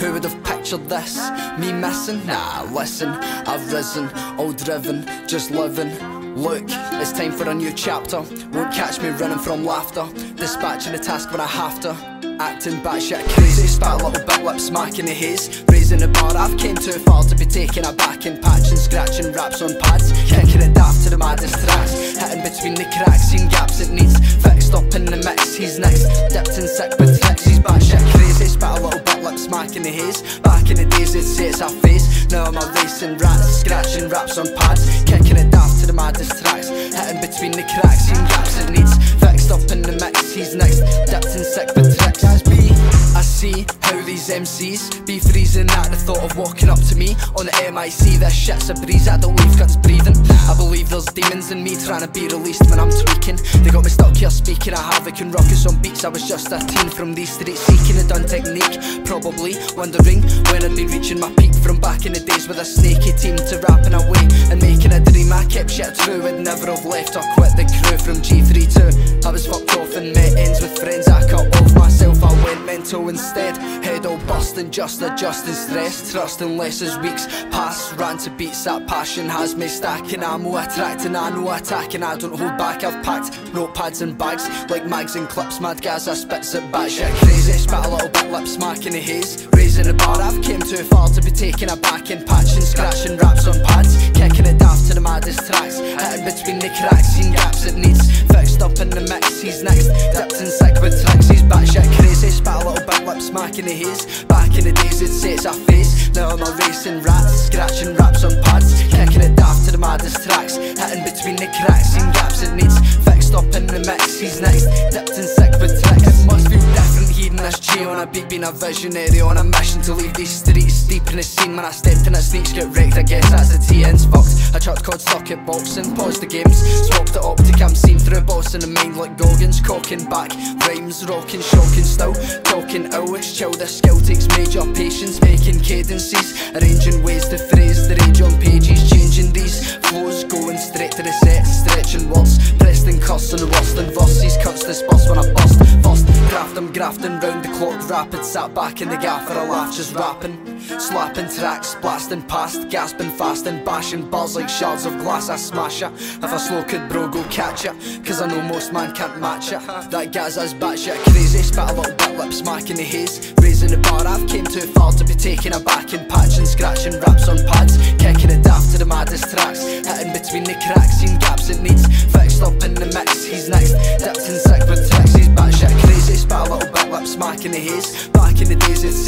Who would have pictured this? Me missing? Nah, listen, I've risen, all driven, just living. Look, it's time for a new chapter. Won't catch me running from laughter. Dispatching a task when I have to. Acting batshit crazy, spat a little bit lip smacking the haze. Raising the bar, I've came too far to be taken aback and patching, scratching raps on pads. Kicking it daft to the maddest tracks. Hitting between the cracks, seeing gaps it needs. Fixed up in the mix, he's next. Dipped in sick tricks, he's batshit crazy. Spat a little bit smacking the haze. Back in the days, it'd say it's our face. Now I'm a racing rats, scratching raps on pads. Kicking it daft to the maddest tracks. Hitting between the cracks, seeing gaps it needs. Fixed up in the mix, MCs be freezing at the thought of walking up to me on the MIC. This shit's a breeze, I don't leave guns breathing. I believe there's demons in me trying to be released when I'm tweaking. They got me stuck here speaking of havoc and ruckus on beats. I was just a teen from these streets seeking a done technique. Probably wondering when I'd be reaching my peak from back in the days with a snaky team to rapping away and making a dream. I kept shit true, would never have left or quit the crew busting, just adjusting stress. Trusting less as weeks pass. Ran to beats, that passion has me stacking. Ammo attracting, I know attacking. I don't hold back, I've packed notepads and bags like mags and clips. Mad gas, I spits it batshit crazy. Spat a little bit lip smacking the haze. Raising the bar, I've came too far to be taking a back and patching, scratching raps on pads. Kicking it daft to the maddest tracks. Hitting between the cracks, seeing gaps it needs. Fixed up in the mix, he's next. Dipped in sick with tricks, he's batshit crazy. Spat smacking the haze. Back in the days, it'd say it's face. Now I'm a racing rats, scratching raps on pads. Kicking it daft to the maddest tracks. Hitting between the cracks, seeing gaps it needs. Fixed up in the mix, he's next. This G on a beat, being a visionary on a mission to leave these streets deep in the scene. When I stepped in the sneaks, get wrecked. I guess that's the TN's fucked. I chucked cod stuck at boxing, paused the games, swapped the optic. I'm seen through a boss in the mind like Goggins, cocking back, rhymes rocking, shocking, still talking. Oh, it's chill. The skill takes major patience, making cadences, arranging ways to phrase grafting round the clock, rapid, sat back in the gaff for a laugh, just rapping, slapping tracks, blasting past, gasping fast and bashing bars like shards of glass. I smash it. If I slow could bro go catch it, cause I know most man can't match it. That guy's as batshit crazy, spat a little bit lip smacking the haze, raising the bar. I've came too far to be taken aback and patching, scratching raps on pads, kicking it daft to the maddest tracks, hitting between the cracks, seeing gaps it needs,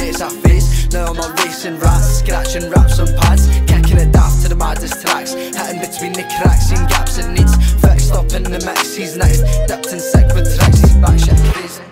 says I face, now I'm a racing rats, scratching raps on pads, kicking it daft to the maddest tracks, hitting between the cracks, seeing gaps it needs, fixed up in the mix. He's next, dipped in sick with tricks. He's batshit